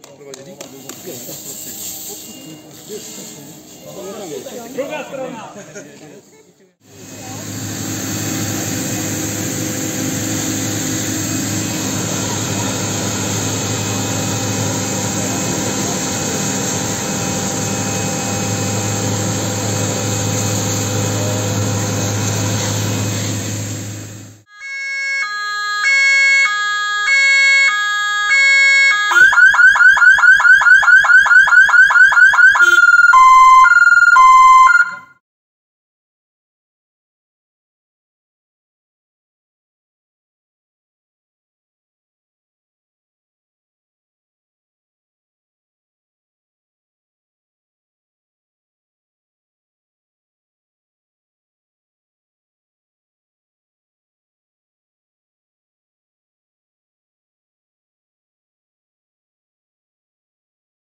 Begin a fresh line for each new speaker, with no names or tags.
przeprowadzili?
Druga.